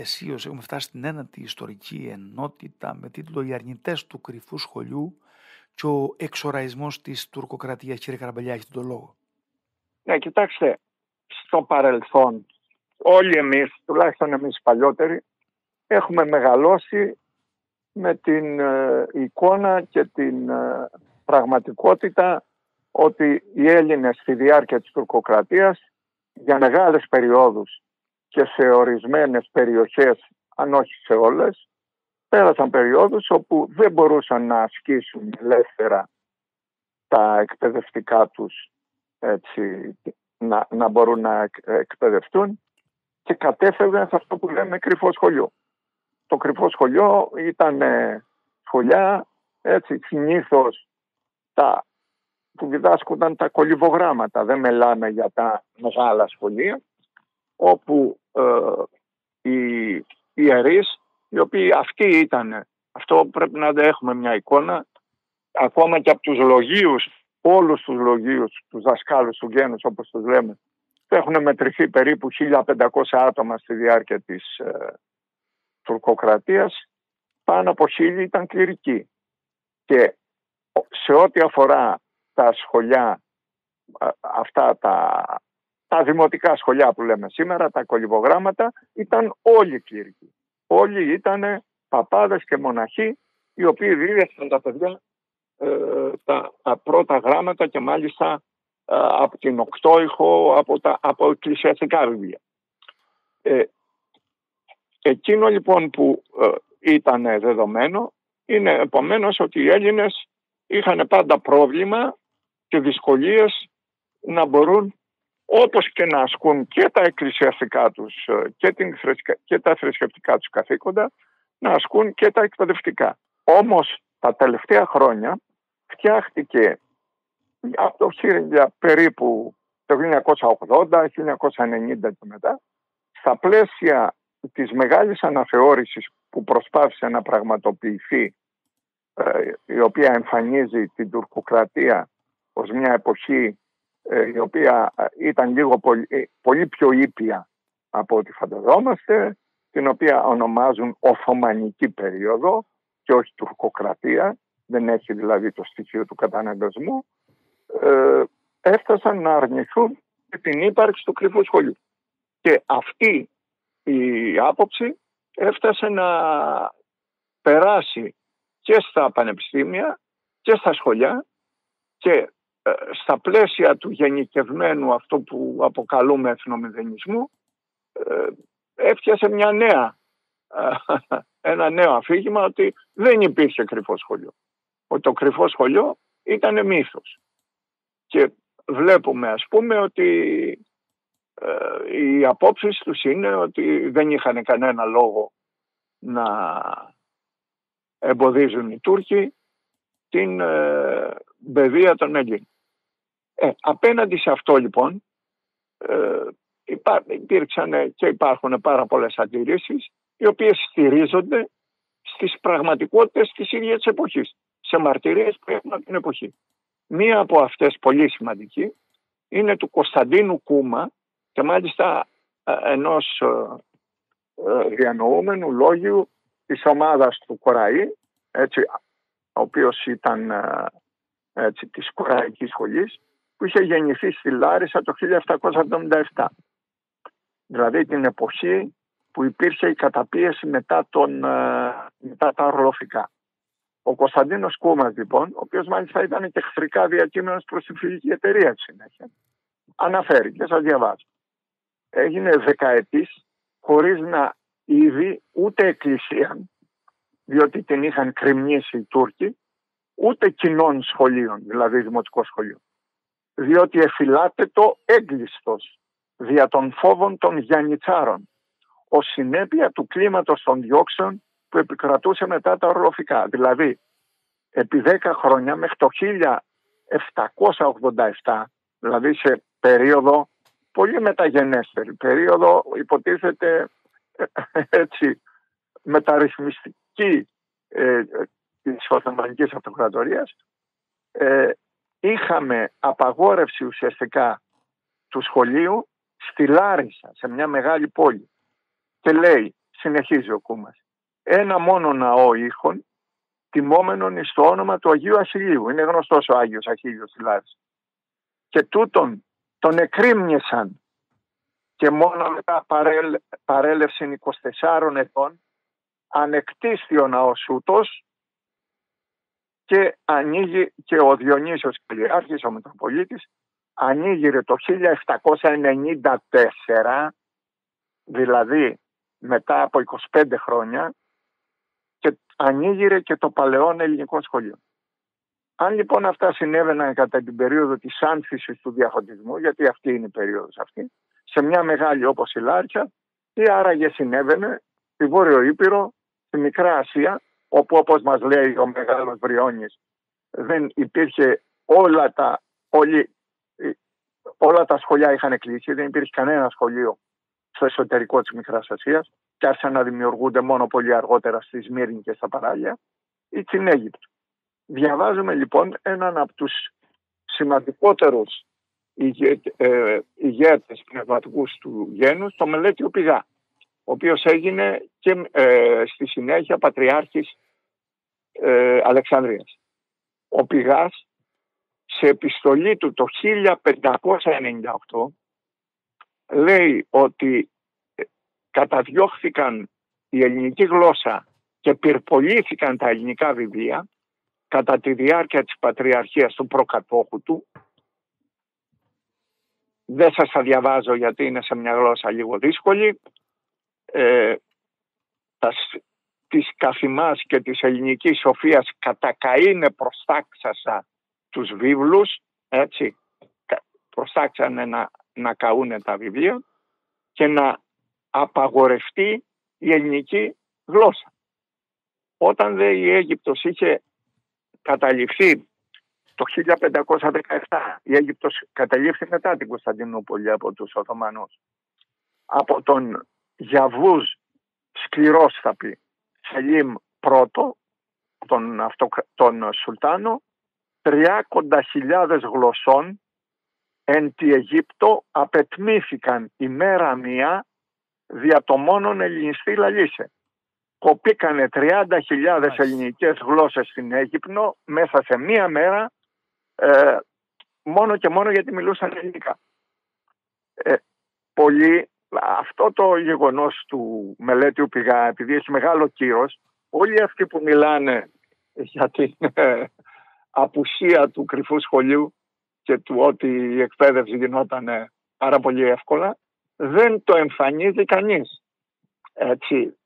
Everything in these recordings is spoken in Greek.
Εσίως έχουμε φτάσει στην ένατη ιστορική ενότητα με τίτλο «Οι αρνητές του κρυφού σχολείου και ο εξοραϊσμός της τουρκοκρατίας». Κύριε Καραμπελιά, έχετε τον λόγο. Ναι, κοιτάξτε, στο παρελθόν όλοι εμείς, τουλάχιστον εμείς παλιότεροι, έχουμε μεγαλώσει με την ε, εικόνα και την ε, πραγματικότητα ότι οι Έλληνες στη διάρκεια της τουρκοκρατίας για μεγάλες περιόδους και σε ορισμένες περιοχές, αν όχι σε όλες, πέρασαν περιόδους όπου δεν μπορούσαν να ασκήσουν ελεύθερα τα εκπαιδευτικά τους έτσι, να, να μπορούν να εκπαιδευτούν και κατέφευγαν σε αυτό που λέμε κρυφό σχολείο. Το κρυφό σχολείο ήταν σχολιά, έτσι, συνήθως τα που διδάσκονταν τα κολυβογράμματα, δεν μιλάμε για τα μεγάλα σχολεία, όπου ε, οι ιερείς, οι οποίοι αυτοί ήταν, αυτό πρέπει να έχουμε μια εικόνα, ακόμα και από τους λογίους, όλους τους λογίους, τους δασκάλους τους γένους όπως τους λέμε, έχουν μετρηθεί περίπου 1500 άτομα στη διάρκεια της ε, τουρκοκρατίας, πάνω από χίλιοι ήταν κληρικοί. Και σε ό,τι αφορά τα σχολιά, αυτά τα, τα δημοτικά σχολιά που λέμε σήμερα, τα κολυβογράμματα, ήταν όλοι κληρικοί. Όλοι ήταν παπάδες και μοναχοί, οι οποίοι δίδεσαν τα παιδιά ε, τα, πρώτα γράμματα και μάλιστα ε, από την οκτώηχο, από, τα, από εκκλησιαστικά βιβλία. Ε, εκείνο λοιπόν που ε, ήταν δεδομένο είναι επομένως ότι οι Έλληνες είχαν πάντα πρόβλημα και δυσκολίες να μπορούν όπως και να ασκούν και τα εκκλησιαστικά τους ε, και, την, και τα θρησκευτικά τους καθήκοντα, να ασκούν και τα εκπαιδευτικά. Όμως τα τελευταία χρόνια φτιάχτηκε από το περίπου το 1980, 1990 και μετά, στα πλαίσια της μεγάλης αναθεώρησης που προσπάθησε να πραγματοποιηθεί, ε, η οποία εμφανίζει την τουρκοκρατία ως μια εποχή ε, η οποία ε, ήταν λίγο πολύ, ε, πολύ πιο ήπια από ό,τι φανταζόμαστε, την οποία ονομάζουν Οθωμανική περίοδο και όχι τουρκοκρατία, δεν έχει δηλαδή το στοιχείο του καταναγκασμού, ε, έφτασαν να αρνηθούν την ύπαρξη του κρυφού σχολείου. Και αυτή η άποψη έφτασε να περάσει και στα πανεπιστήμια και στα σχολιά και ε, στα πλαίσια του γενικευμένου αυτό που αποκαλούμε εθνομηδενισμού ε, έφτιασε μια νέα, ε, ένα νέο αφήγημα ότι δεν υπήρχε κρυφό σχολείο. Ότι το κρυφό σχολείο ήταν μύθος. Και βλέπουμε ας πούμε ότι οι απόψεις τους είναι ότι δεν είχαν κανένα λόγο να εμποδίζουν οι Τούρκοι την παιδεία των Ελλήνων. Ε, απέναντι σε αυτό λοιπόν ε, υπήρξαν και υπάρχουν πάρα πολλές αντιρρήσεις οι οποίες στηρίζονται στις πραγματικότητες της ίδιας της εποχής, σε μαρτυρίες που έχουν από την εποχή. Μία από αυτές πολύ σημαντική είναι του Κωνσταντίνου Κούμα και μάλιστα ε, ενός ε, ε, διανοούμενου λόγιου της ομάδας του Κοραή, έτσι, ο οποίος ήταν έτσι, της Κοραϊκής σχολής που είχε γεννηθεί στη Λάρισα το 1777. Δηλαδή την εποχή που υπήρχε η καταπίεση μετά, τον, ε, μετά τα ορλοφικά. Ο Κωνσταντίνος Κούμας λοιπόν, ο οποίος μάλιστα ήταν και εχθρικά διακείμενος προς τη φιλική εταιρεία της συνέχεια, αναφέρει και σας διαβάζω. Έγινε δεκαετής χωρίς να είδει ούτε εκκλησία, διότι την είχαν κρυμνήσει οι Τούρκοι, ούτε κοινών σχολείων, δηλαδή δημοτικό σχολείο διότι εφυλάται το έγκλειστος δια των φόβων των Γιαννιτσάρων ως συνέπεια του κλίματος των διώξεων που επικρατούσε μετά τα ορλοφικά. Δηλαδή, επί 10 χρόνια μέχρι το 1787, δηλαδή σε περίοδο πολύ μεταγενέστερη, περίοδο υποτίθεται έτσι μεταρρυθμιστική ε, της Οθωμανικής Αυτοκρατορίας, ε, είχαμε απαγόρευση ουσιαστικά του σχολείου στη Λάρισα, σε μια μεγάλη πόλη. Και λέει, συνεχίζει ο Κούμας. Ένα μόνο ναό ήχων, τιμόμενον εις το όνομα του Αγίου Ασυλίου. Είναι γνωστός ο Άγιος Αχίλιος Λάρης. Και τούτον τον εκρίμνιεσαν και μόνο μετά παρέλευση 24 ετών ανεκτίσθη ο ναός ούτως και ανοίγει και ο Διονύσιος Καλλιάρχης, ο Μητροπολίτης, ανοίγει το 1794, δηλαδή μετά από 25 χρόνια, και ανοίγει και το παλαιόν ελληνικό σχολείο. Αν λοιπόν αυτά συνέβαιναν κατά την περίοδο της άνθησης του διαφωτισμού, γιατί αυτή είναι η περίοδος αυτή, σε μια μεγάλη όπως η Λάρτσα, τι άραγε συνέβαινε στη Βόρειο Ήπειρο, στη Μικρά Ασία, όπου όπως μας λέει ο μεγάλος Βριώνης δεν υπήρχε όλα τα, όλοι, όλα τα σχολεία είχαν κλείσει, δεν υπήρχε κανένα σχολείο στο εσωτερικό της Μικράς Ασίας και άρχισαν να δημιουργούνται μόνο πολύ αργότερα στη Σμύρνη και στα παράλια ή στην Αίγυπτο. Διαβάζουμε λοιπόν έναν από τους σημαντικότερους ε, ηγέτες πνευματικούς του γένους, το Μελέτιο Πηγά, ο οποίος έγινε και ε, στη συνέχεια Πατριάρχης ε, Αλεξανδρίας. Ο Πηγάς σε επιστολή του το 1598 λέει ότι ε, καταδιώχθηκαν η ελληνική γλώσσα και πυρπολήθηκαν τα ελληνικά βιβλία κατά τη διάρκεια της πατριαρχίας του προκατόχου του. Δεν σας θα διαβάζω γιατί είναι σε μια γλώσσα λίγο δύσκολη. Ε, τα, της καθημάς και της ελληνικής σοφίας κατά καΐνε προστάξασα τους βίβλους, έτσι, προστάξανε να, να καούνε τα βιβλία και να απαγορευτεί η ελληνική γλώσσα. Όταν δε η Αίγυπτος είχε καταληφθεί το 1517, η Αίγυπτος καταλήφθη μετά την Κωνσταντινούπολη από τους Οθωμανούς, από τον Γιαβούς σκληρός θα πει Σελίμ πρώτο, τον, αυτο, τον Σουλτάνο, τριάκοντα χιλιάδες γλωσσών εν τη Αιγύπτο απετμήθηκαν ημέρα μία δια το μόνον ελληνιστή λαλίσε. Κοπήκανε 30.000 ελληνικές γλώσσες στην Αίγυπτο μέσα σε μία μέρα ε, μόνο και μόνο γιατί μιλούσαν ελληνικά. Ε, πολλοί αυτό το γεγονός του μελέτιου πηγά, επειδή έχει μεγάλο κύρος, όλοι αυτοί που μιλάνε για την ε, απουσία του κρυφού σχολείου και του ότι η εκπαίδευση γινόταν πάρα πολύ εύκολα, δεν το εμφανίζει κανείς. Έτσι,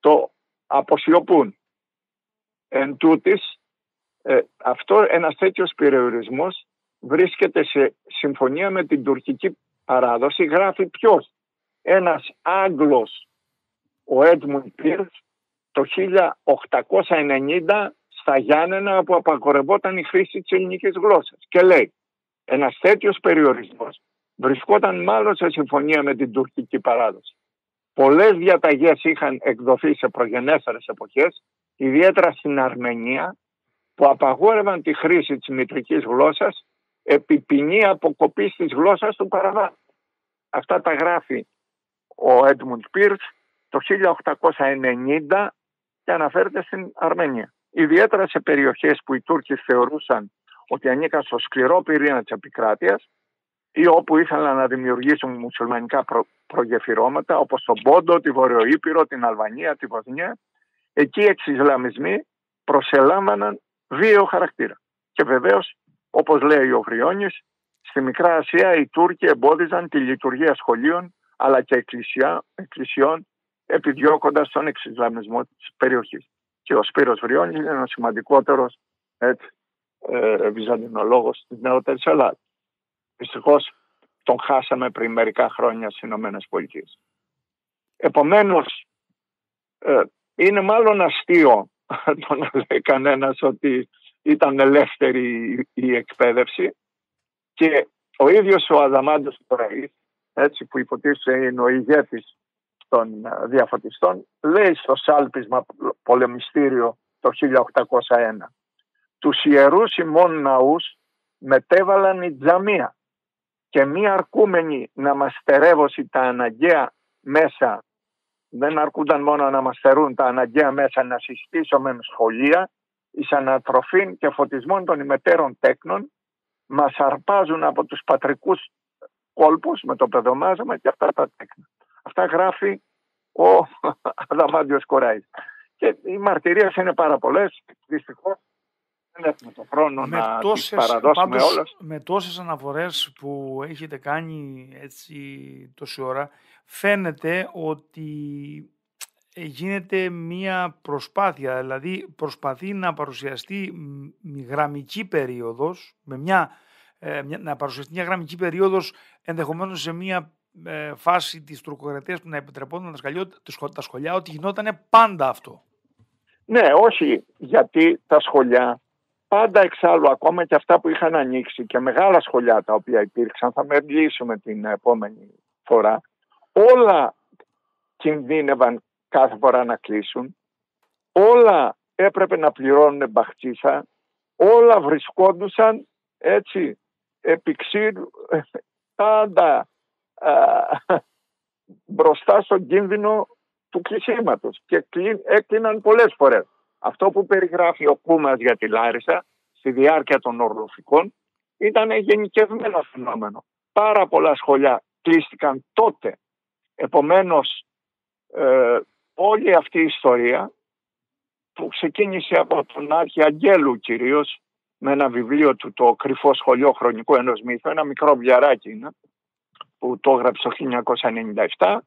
το αποσιωπούν. Εν τούτης, ε, αυτό ένας τέτοιος περιορισμός βρίσκεται σε συμφωνία με την τουρκική παράδοση, γράφει ποιος, ένας Άγγλος, ο Έντμουν Πίρτ, το 1890 στα Γιάννενα που απαγορευόταν η χρήση της ελληνικής γλώσσας. Και λέει, ένας τέτοιος περιορισμός βρισκόταν μάλλον σε συμφωνία με την τουρκική παράδοση. Πολλές διαταγές είχαν εκδοθεί σε προγενέστερες εποχές, ιδιαίτερα στην Αρμενία, που απαγόρευαν τη χρήση της μητρικής γλώσσας επί ποινή αποκοπής της γλώσσας του παραβάτη. Αυτά τα γράφει ο Έντμουντ Πίρτς το 1890 και αναφέρεται στην Αρμενία. Ιδιαίτερα σε περιοχές που οι Τούρκοι θεωρούσαν ότι ανήκαν στο σκληρό πυρήνα της επικράτειας ή όπου ήθελαν να δημιουργήσουν μουσουλμανικά προ... προγεφυρώματα όπως τον Πόντο, τη Βορειοήπειρο, την Αλβανία, τη Βοσνία. Εκεί οι εξισλαμισμοί προσελάμβαναν βίαιο χαρακτήρα. Και βεβαίως, όπως λέει ο Γριώνης, στη Μικρά Ασία οι Τούρκοι εμπόδιζαν τη λειτουργία σχολείων αλλά και εκκλησιά, εκκλησιών επιδιώκοντας τον εξισλαμισμό της περιοχής. Και ο Σπύρος Βριώνης είναι ο σημαντικότερος έτσι, ε, βυζαντινολόγος της νεότερης Ελλάδας. Δυστυχώς τον χάσαμε πριν μερικά χρόνια στις Ηνωμένες Πολιτείες. Επομένως, ε, είναι μάλλον αστείο το να λέει κανένας ότι ήταν ελεύθερη η εκπαίδευση και ο ίδιος ο Αδαμάντος Κοραής έτσι, που υποτίθεται είναι ο ηγέτης των ε, διαφωτιστών, λέει στο σάλπισμα πολεμιστήριο το 1801 «Τους ιερούς ημών ναούς μετέβαλαν η τζαμία και μη αρκούμενοι να μας στερεύωσει τα αναγκαία μέσα δεν αρκούνταν μόνο να μας θερούν τα αναγκαία μέσα να συστήσουμε σχολεία, εις ανατροφή και φωτισμών των ημετέρων τέκνων, μας αρπάζουν από τους πατρικούς κόλπους με το παιδομάζωμα και αυτά τα τέκνα. Αυτά γράφει ο Αδαμάντιος Κοράης. Και οι μαρτυρίες είναι πάρα πολλές. Δυστυχώς δεν έχουμε τον χρόνο με να τόσες, τις παραδώσουμε πάντως, όλες. Με τόσες αναφορές που έχετε κάνει έτσι τόση ώρα, φαίνεται ότι γίνεται μία προσπάθεια, δηλαδή προσπαθεί να παρουσιαστεί γραμμική περίοδος, με μια, ε, να παρουσιαστεί μια γραμμική περίοδος ενδεχομένως σε μια ε, φάση της τουρκοκρατίας που να επιτρεπόταν τα σχολιά, ότι γινόταν πάντα αυτό. Ναι, όχι, γιατί τα σχολιά πάντα εξάλλου ακόμα και αυτά που είχαν ανοίξει και μεγάλα σχολιά τα οποία υπήρξαν, θα μιλήσουμε την επόμενη φορά, όλα κινδύνευαν κάθε φορά να κλείσουν, όλα έπρεπε να πληρώνουν μπαχτσίσα, όλα βρισκόντουσαν έτσι επί πάντα μπροστά στον κίνδυνο του κλεισίματος και έκλειναν πολλές φορές. Αυτό που περιγράφει ο Κούμας για τη Λάρισα στη διάρκεια των ορλοφικών ήταν γενικευμένο φαινόμενο. Πάρα πολλά σχολιά κλείστηκαν τότε. Επομένως ε, όλη αυτή η ιστορία που ξεκίνησε από τον Άρχη Αγγέλου κυρίως με ένα βιβλίο του το κρυφό σχολείο χρονικού ενός μύθου, ένα μικρό βιαράκι είναι, που το έγραψε το 1997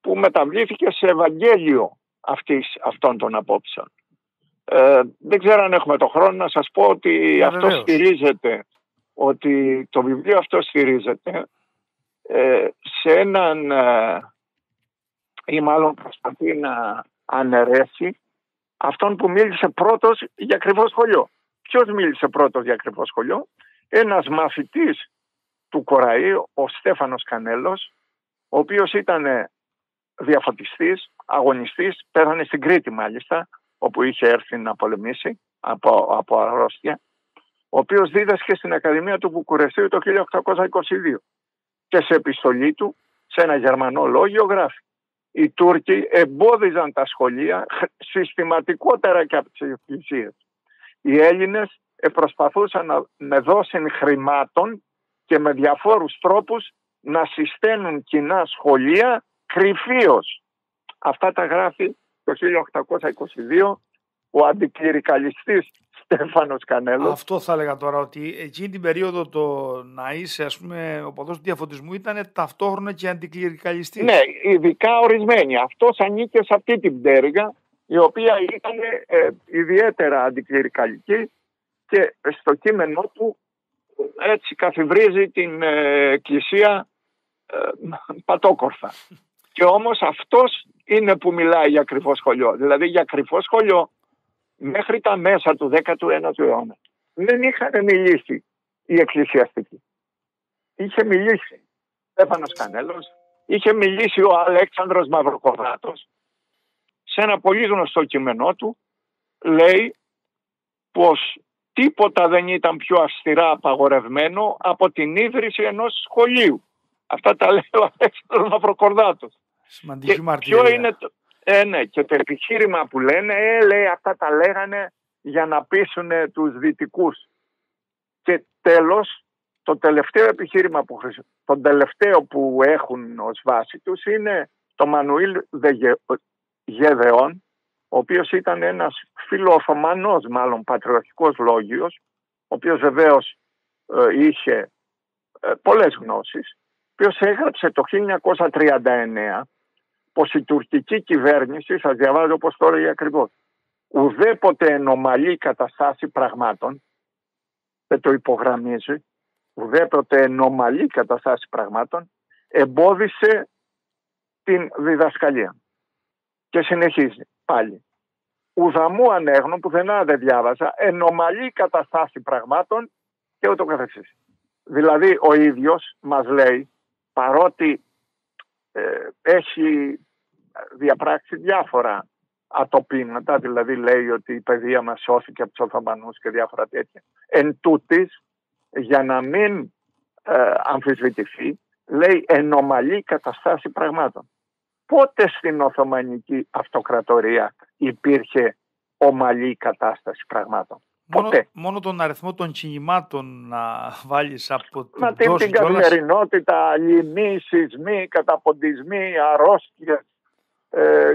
που μεταβλήθηκε σε Ευαγγέλιο αυτής, αυτών των απόψεων. Ε, δεν ξέρω αν έχουμε το χρόνο να σας πω ότι αυτό στηρίζεται, ότι το βιβλίο αυτό στηρίζεται ε, σε έναν ε, ή μάλλον προσπαθεί να αναιρέσει αυτόν που μίλησε πρώτος για ακριβώ σχολείο. Ποιος μίλησε πρώτος για ακριβώ σχολείο; Ένας μαθητής του Κοραή, ο Στέφανος Κανέλος, ο οποίος ήταν διαφωτιστής, αγωνιστής, πέθανε στην Κρήτη μάλιστα, όπου είχε έρθει να πολεμήσει από, από αρρώστια, ο οποίος δίδασκε στην Ακαδημία του Βουκουρεστίου το 1822 και σε επιστολή του, σε ένα γερμανό λόγιο γράφει οι Τούρκοι εμπόδιζαν τα σχολεία συστηματικότερα και από τις εκκλησίες. Οι Έλληνες προσπαθούσαν να, με δώσει χρημάτων και με διαφόρους τρόπους να συσταίνουν κοινά σχολεία κρυφίως. Αυτά τα γράφει το 1822 ο αντικληρικαλιστής Στέφανος Κανέλος. Αυτό θα έλεγα τώρα, ότι εκείνη την περίοδο το να είσαι ας πούμε ο ποδός του διαφωτισμού ήταν ταυτόχρονα και αντικληρικαλιστής. Ναι, ειδικά ορισμένοι. Αυτός ανήκε σε αυτή την πτέρυγα η οποία ήταν ε, ιδιαίτερα αντικληρικαλική και στο κείμενό του έτσι καθιβρίζει την ε, εκκλησία ε, πατόκορφα. Και όμως αυτός είναι που μιλάει για κρυφό σχολείο. Δηλαδή για κρυφό σχολείο μέχρι τα μέσα του 19ου αιώνα δεν είχαν μιλήσει οι εκκλησιαστικοί. Είχε μιλήσει Στέφανος Κανέλος, είχε μιλήσει ο Αλέξανδρος Μαυροκοράτος. Σε ένα πολύ γνωστό κείμενό του λέει πως τίποτα δεν ήταν πιο αυστηρά απαγορευμένο από την ίδρυση ενός σχολείου. Αυτά τα λέει ο Αλέξανδρος Μαυροκορδάτος. Σημαντική μαρτυρία. Ποιο είναι το, ε, ναι, και το επιχείρημα που λένε, ε, λέει, αυτά τα λέγανε για να πείσουν τους δυτικούς. Και τέλος, το τελευταίο επιχείρημα που, το τελευταίο που έχουν ως βάση τους είναι το Μανουήλ Γεδεών, ο οποίος ήταν ένας φιλοοθωμανός μάλλον πατριωτικός λόγιος, ο οποίος βεβαίως ε, είχε ε, πολλές γνώσεις, ο οποίος έγραψε το 1939 πως η τουρκική κυβέρνηση, σας διαβάζω όπως το έλεγε ακριβώς, ουδέποτε ενομαλή καταστάση πραγμάτων, δεν το υπογραμμίζει, ουδέποτε ενομαλή καταστάση πραγμάτων, εμπόδισε την διδασκαλία. Και συνεχίζει πάλι. Ουδαμού ανέγνω που δεν διάβαζα, ενομαλή καταστάση πραγμάτων και ούτω καθεξής. Δηλαδή ο ίδιος μας λέει, παρότι ε, έχει διαπράξει διάφορα ατοπήματα, δηλαδή λέει ότι η παιδεία μας σώθηκε από τους Οθωμανούς και διάφορα τέτοια. Εν τούτης, για να μην ε, αμφισβητηθεί, λέει ενομαλή καταστάση πραγμάτων. Πότε στην Οθωμανική Αυτοκρατορία υπήρχε ομαλή κατάσταση πραγμάτων; Μόνο, μόνο τον αριθμό των κινημάτων να βάλεις από την Μα την, την καθημερινότητα, λοιμοί, σεισμοί, καταποντισμοί, αρρώστιες, ε,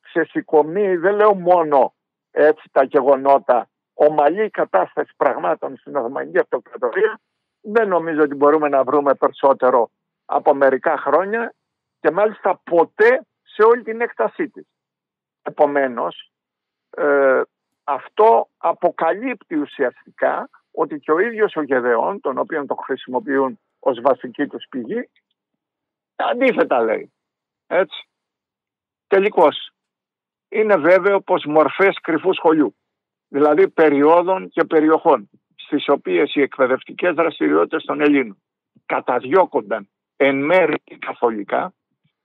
ξεσηκωμοί, δεν λέω μόνο έτσι τα γεγονότα, ομαλή κατάσταση πραγμάτων στην Οθωμανική Αυτοκρατορία, δεν νομίζω ότι μπορούμε να βρούμε περισσότερο από μερικά χρόνια και μάλιστα ποτέ σε όλη την έκτασή της. Επομένως, ε, αυτό αποκαλύπτει ουσιαστικά ότι και ο ίδιος ο Γεδεών, τον οποίο το χρησιμοποιούν ως βασική τους πηγή, αντίθετα λέει. Έτσι. Τελικώς, είναι βέβαιο πως μορφές κρυφού σχολείου, δηλαδή περιόδων και περιοχών, στις οποίες οι εκπαιδευτικές δραστηριότητες των Ελλήνων καταδιώκονταν εν μέρη καθολικά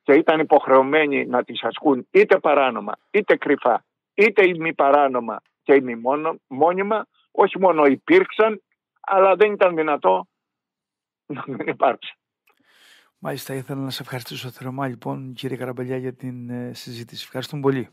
και ήταν υποχρεωμένοι να τις ασκούν είτε παράνομα, είτε κρυφά, είτε ημιπαράνομα και ημιμόνιμα, όχι μόνο υπήρξαν, αλλά δεν ήταν δυνατό να μην υπάρξουν. Μάλιστα, ήθελα να σε ευχαριστήσω θερμά λοιπόν κύριε Καραμπελιά για την ε, συζήτηση. Ευχαριστούμε πολύ.